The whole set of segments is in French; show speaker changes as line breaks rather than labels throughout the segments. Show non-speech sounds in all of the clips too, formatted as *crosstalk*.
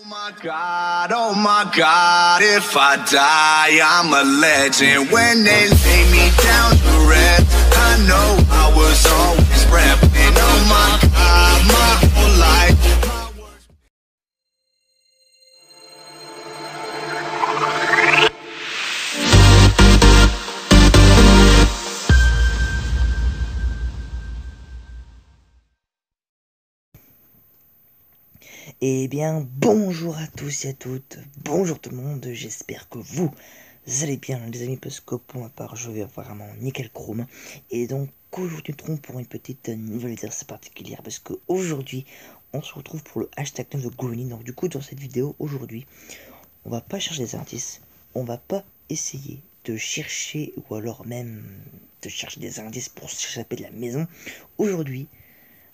Oh my god, oh my god, if I die, I'm a legend. When they lay me down to rest, I know I was always repping. Oh my god, my
Eh bien, bonjour à tous et à toutes, bonjour tout le monde, j'espère que vous allez bien les amis, parce que pour ma part, je vais vraiment nickel chrome. Et donc, aujourd'hui, nous pour une petite nouvelle assez particulière, parce que aujourd'hui, on se retrouve pour le hashtag de Goonie. Donc, du coup, dans cette vidéo, aujourd'hui, on va pas chercher des indices, on va pas essayer de chercher, ou alors même de chercher des indices pour s'échapper de la maison. Aujourd'hui,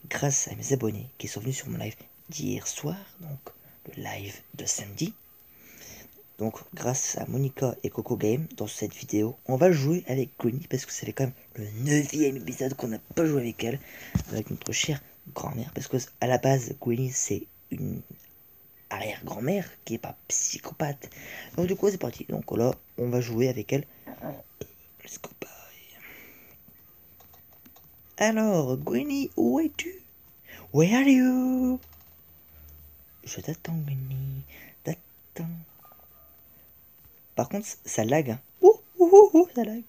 grâce à mes abonnés qui sont venus sur mon live d'hier soir, donc le live de samedi. Donc grâce à Monica et Coco Game dans cette vidéo, on va jouer avec Connie parce que c'est quand même le neuvième épisode qu'on n'a pas joué avec elle, avec notre chère grand-mère, parce que à la base Connie c'est une arrière-grand-mère qui est pas psychopathe. Donc du coup c'est parti. Donc là on va jouer avec elle. Let's. Alors Gwenny, où es-tu? Where are you? Je t'attends, Gwenny. T'attends. Par contre, ça lag. Hein. Ouh, ouh, ouh, ça lag.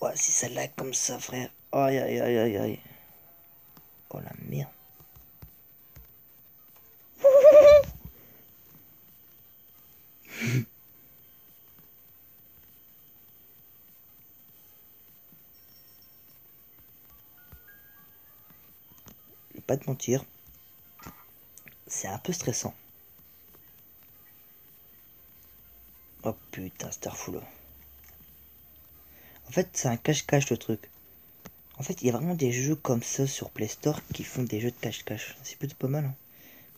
Ouais, si ça lag comme ça, frère. Aïe, aïe, aïe, aïe, aïe. Oh la merde. *laughs* pas te mentir. C'est un peu stressant. Oh putain, Starful. En fait, c'est un cache-cache le truc. En fait, il y a vraiment des jeux comme ça sur Play Store qui font des jeux de cache-cache. C'est plutôt pas mal. Hein.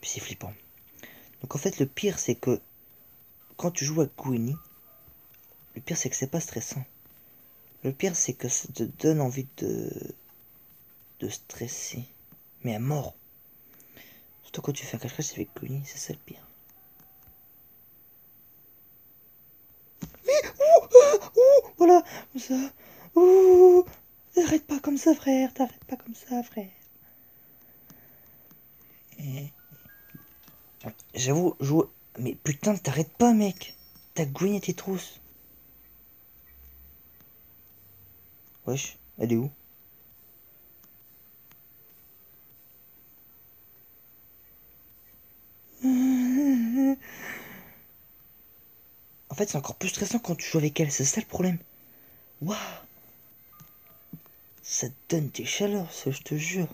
Puis c'est flippant. Donc en fait, le pire, c'est que quand tu joues à Goonie, le pire, c'est que c'est pas stressant. Le pire, c'est que ça te donne envie de de stresser. Mais à mort. Surtout quand tu fais un cache-cache avec Goonie, c'est ça le pire. Oui, ouh, ah, ouh, voilà, comme ça. Ouh, t'arrêtes pas comme ça, frère, t'arrêtes pas comme ça, frère. Et- J'avoue, jouer. Mais putain, t'arrêtes pas, mec. T'as green tes trousses. Wesh, elle est où? Fait, c'est encore plus stressant quand tu joues avec elle, c'est ça le problème. Waouh Ça te donne des chaleurs, ça, je te jure.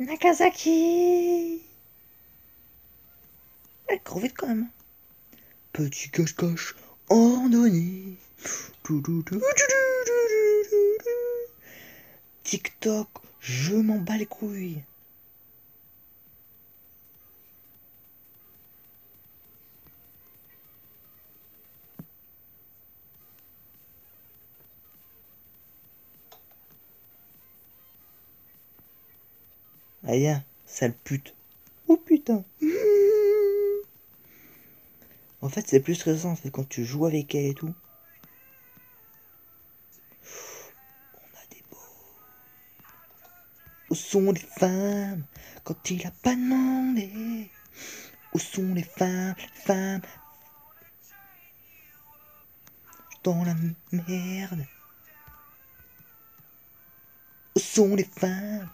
Nagasaki Elle court vite quand même. Petit cache-cache en. TikTok, je m'en bats les couilles. Aïe, sale pute. Oh putain. En fait, c'est plus stressant quand tu joues avec elle et tout. Sont les femmes quand il a pas demandé Où sont les femmes, les femmes? Dans la merde. Où sont les femmes?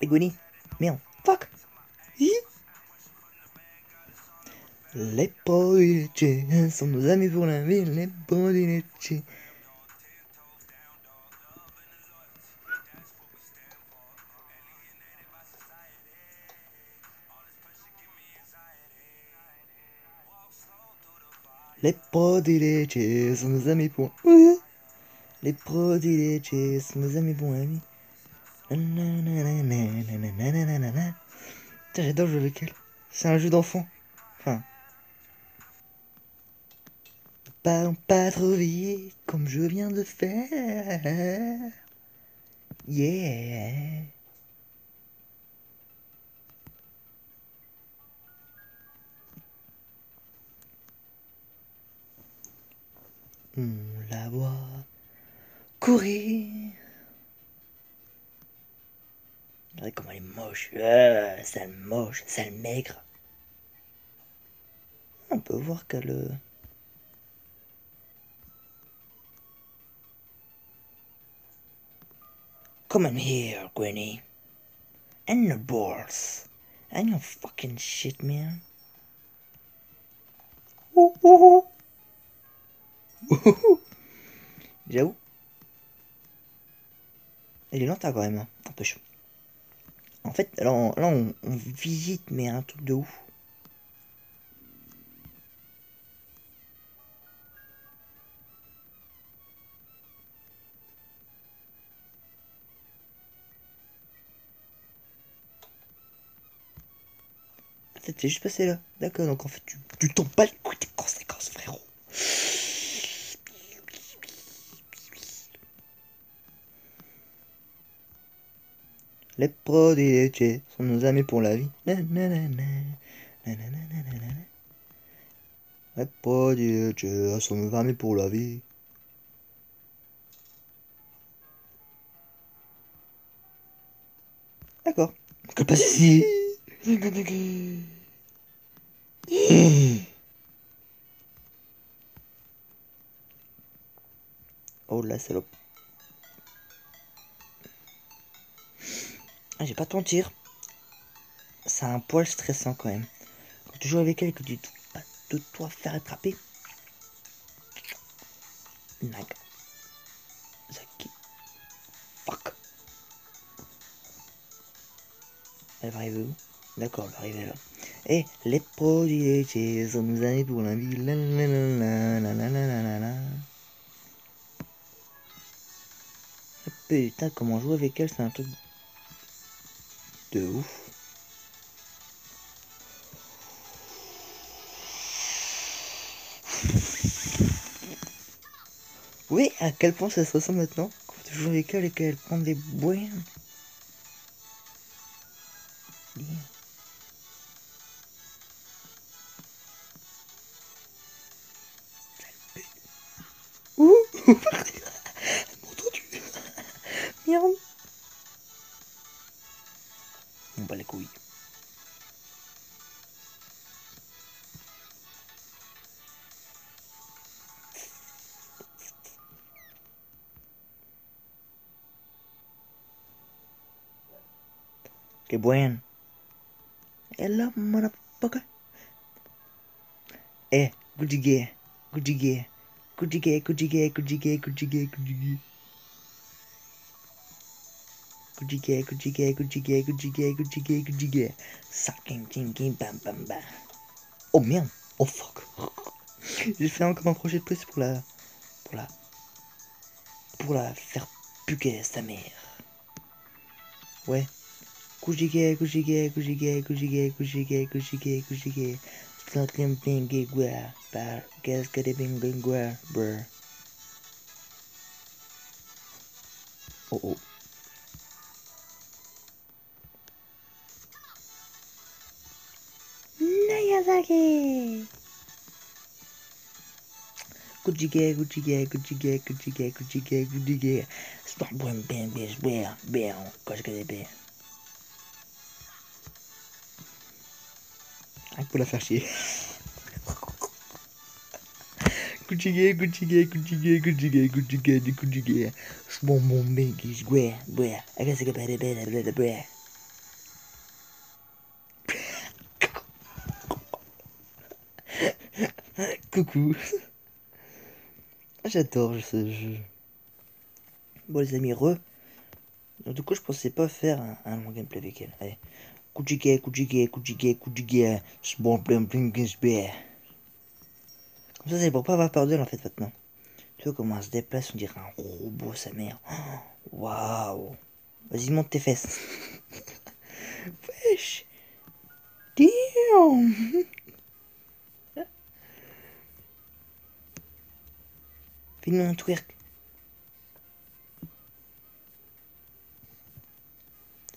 Egoni, merde, fuck. Hi. Les poètes sont nos amis pour la vie, les bandits Les produits sont nos amis pour... Les produits sont nos amis pour amis. J'adore le jeu lequel. C'est un jeu d'enfant. Enfin... Pas, trop vite, comme je viens de faire. Yeah. La voit courir. Comment elle est moche. Euh, sale moche, sale maigre. On peut voir qu'elle... Come in here, Granny. And your balls. And your fucking shit, man. *laughs* J'avoue. Elle est lente quand même. hein. Un peu chaud. En fait, là, on, là, on- visite, mais un truc de ouf. T'es juste passé là. D'accord, donc en fait, tu tu t'en bats les couilles des conséquences, frérot. Les prodiges sont nos amis pour la vie? Les prodiges sont nos amis pour la vie? D'accord. Que passe ici Oh la salope. Ah, j'ai pas te mentir, c'est un poil stressant quand même. Quand tu joues avec elle que tu pas de toi faire attraper. Nag. Zaki. Fuck. Elle va arriver où? D'accord, elle va arriver là. Et les produits chez sommes amis pour la vie. La, la, la, eh, Putain, comment jouer avec elle, c'est un truc de ouf. Oui, à quel point ça se ressent maintenant? Quand tu joues avec elle et qu'elle prend des bois. umbilicui. Qué bueno. Es la motherfucker. Eh, good gay, good gay, good gay, good gay, good gay, good gay, good gay. Kujige. Sakin, bam, bam, bam. Oh merde, oh fuck. *laughs* J'ai fait encore un crochet de plus pour la. pour la. pour la faire puquer sa mère. Ouais. Gas, brr. Oh oh. Kawasaki. Gucci gay, Gucci gay, Gucci gay, Gucci gay, Gucci gay, Gucci gay. Stop one bam, bam, bam, bam. Gosh, que bam. Ah, pour la faire chier. Gucci gay, Gucci gay, Gucci gay, Gucci gay, Gucci gay, Gucci gay. Stop one bam, bam, bam, bam. I guess I could better, better, better, better. Coucou. Ah, J'adore ce jeu. Bon, les amis, re. Donc, du coup, je pensais pas faire un, long gameplay avec elle. Allez. Kuchige, kuchige, kuchige, kuchige. Bon, blim, blim. Comme ça, c'est pour pas avoir peur d'elle en fait maintenant. Tu vois comment se déplace, on dirait un robot, sa mère. *gasps* Waouh. Vas-y, monte tes fesses. *laughs* Wesh. Damn. Fais-nous un twerk.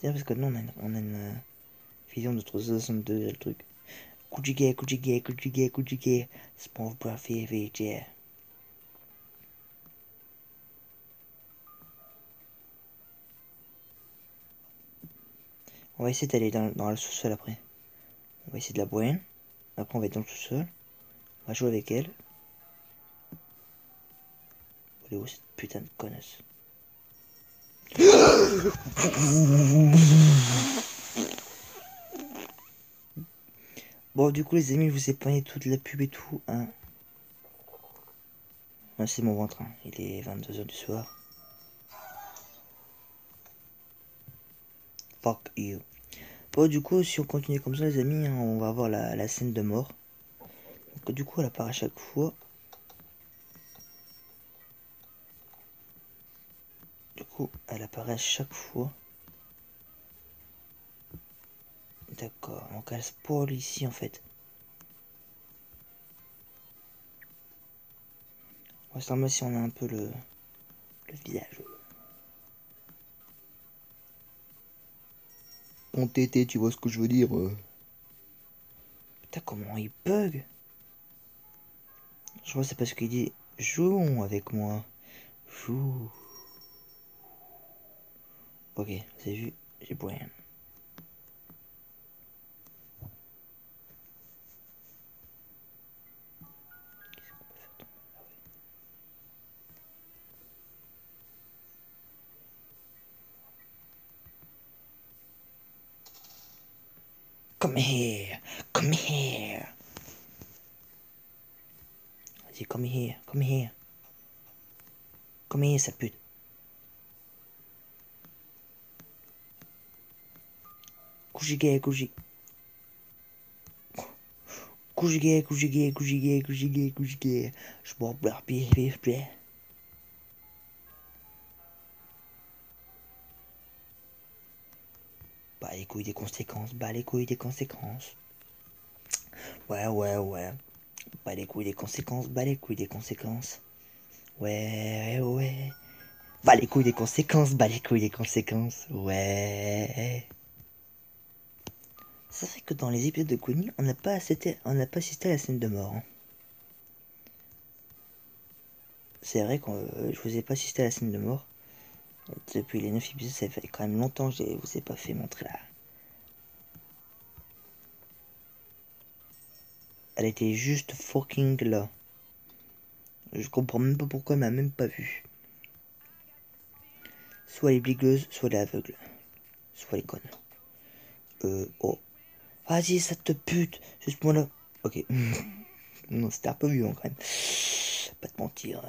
C'est parce que nous on a une, on a une euh, vision de 362 le truc. Kujige, Kujige, Kujige, Kujige, Small Buffy, VJ. On va essayer d'aller dans, dans le sous-sol après. On va essayer de la boire. Après, on va être dans le sous-sol. On va jouer avec elle. Cette putain de connasse Bon, du coup, les amis, je vous ai épargné toute la pub et tout. Hein. C'est mon ventre. Hein. Il est 22h du soir. Fuck you. Bon, du coup, si on continue comme ça, les amis, hein, on va avoir la, scène de mort. Du coup, elle apparaît à chaque fois. Elle apparaît à chaque fois. D'accord, donc elle spoil ici en fait. On va se si on a un peu le, le visage.
En tété, tu vois ce que je veux dire euh.
Putain, comment il bug Je vois, c'est parce qu'il dit Jouons avec moi. Joue. Ok, avez vu, j'ai boire. Come here, come here. Vas-y, come here, come here. Come here, sale pute. Kujige, kujige, kujige, kujige, kujige. Je m'en barre, Bah les couilles des conséquences, bah les couilles des conséquences. Ouais, ouais, ouais. Bah les couilles des conséquences, bah les couilles des conséquences. Ouais, ouais. Bah les couilles des conséquences, bah les couilles des conséquences. Ouais. C'est vrai que dans les épisodes de Connie, on n'a pas, assisté, pas assisté à la scène de mort. Hein. C'est vrai que euh, je vous ai pas assisté à la scène de mort. Depuis les 9 épisodes, ça fait quand même longtemps que je vous ai pas fait montrer là. Elle était juste fucking là. Je comprends même pas pourquoi elle m'a même pas vu. Soit elle est bligueuse, soit elle est aveugle. Soit elle est conne. Euh, oh. Vas-y, ça te pute. Juste moi là. Ok. *laughs* non, c'était un peu violent quand même. Pas te mentir.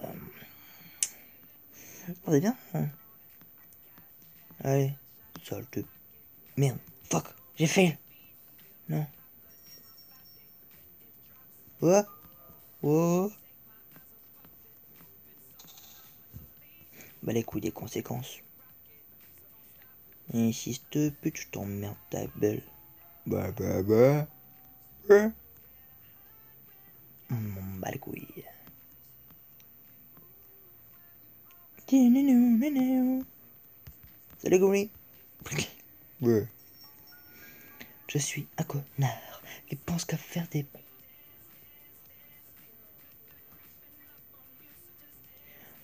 On est bien. Hein Allez, sale Merde, fuck, j'ai fait. Non. What What Bah les couilles des conséquences. Insiste, pute, je t'emmerde ta belle.
Bah bah bah. Bah.
Bah les couilles. Salut.
Ouais.
Je suis un connard qui pense qu'à faire des...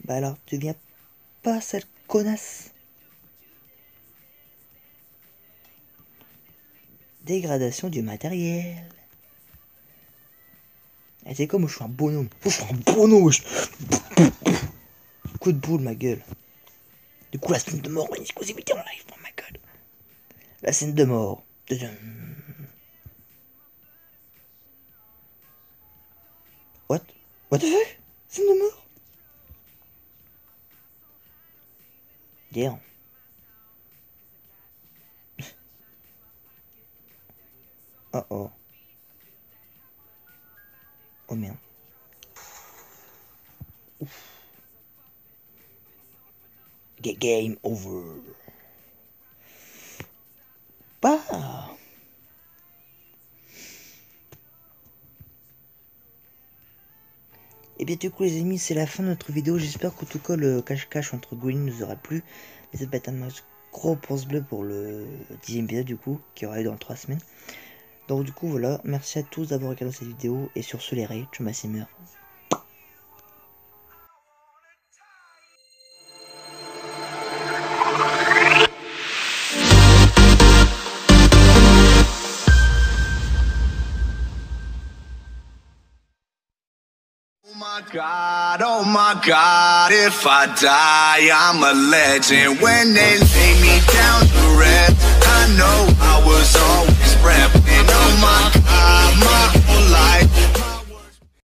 Bah alors, tu viens pas, cette connasse? Dégradation du matériel. Eh, c'est comme je suis un bonhomme. Je suis un bonhomme. Coup de boule, ma gueule. Du coup, la scène de mort, une exclusivité en live, oh my god. La scène de mort. What? What the fuck? Scène de mort? Damn. Oh oh. Oh merde. Ouf. Game over. Bah. Et bien du coup les amis c'est la fin de notre vidéo, j'espère qu'en tout cas le cache-cache entre Gwyn nous aura plu. N'hésitez pas à un gros pouce bleu pour le dixième épisode du coup, qui aura eu dans 3 semaines. Donc du coup voilà, merci à tous d'avoir regardé cette vidéo, et sur ce les rays, tu m'as
my God, oh my God, if I die, I'm a legend. When they lay me down to rest, I know I was always repping. Oh my